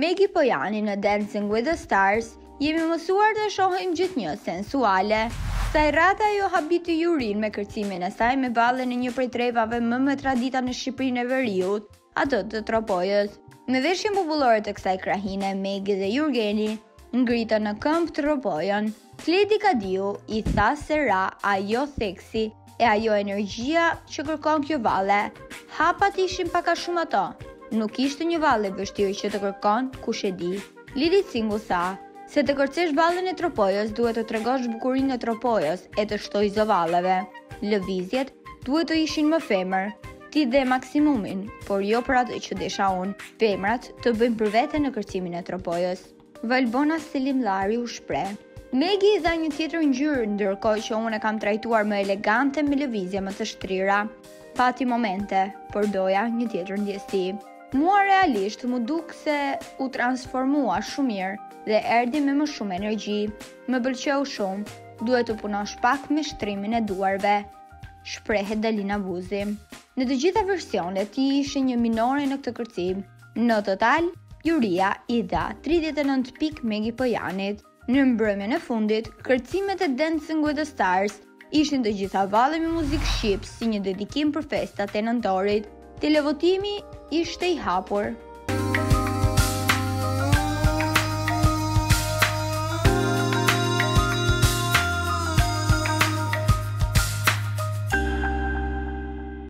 Megi Pojani në Dancing with the Stars, jemi mësuar të shohim gjithnjë sensuale. Së radhe ajo habiti jurinë me kërcimin e saj me vallen e një prej trevave më me tradita në Shqipërinë e Veriut. atë të Tropojës. Me veshjen popullore të kësaj krahine, Megi dhe Jurgeni ngritën në këmbë Tropojën. Kledi Kadiu i tha s'e pa atë theksi e ajo energjia që kërkon kjo valle. Hapat ishin pak a shumë ato. Nuk ishte një valle e vështirë që të kërkon kush e di. Lili Cingu tha se të kërcesh vallen e Tropojës duhet të tregosh bukurinë e Tropojës e të shtojzovalleve. Lëvizjet duhet të ishin më femër. Ti dhe maksimumin, por jo për atë që desha unë, femrat të bëjnë për vete në kërcimin e Tropojës. Valbona Selimllari u shpreh. Megi i dha një tjetër ngjyrë, ndërkohë që unë e kam trajtuar më elegante me lëvizje më të shtrira. Pati momente, por doja një tjetër ndjesi. Mua realisht m'u duk se u transformua shumë mirë dhe erdhi me më shumë energji. Më pëlqeu shumë. Duhet të punosh pak me shtrirjen e duarve. Shprehet Dalina Buzi. Në të gjitha versionet ti ishe një minore në këtë kërcim. Në total, juria i dha 39 pikë Megi Pojanit. Në mbrëmjen e fundit, kërcimet e Dancing with the Stars ishin të gjitha valle me muzikë shqip si një dedikim për festat e nëntorit. Televotimi ishte i hapur.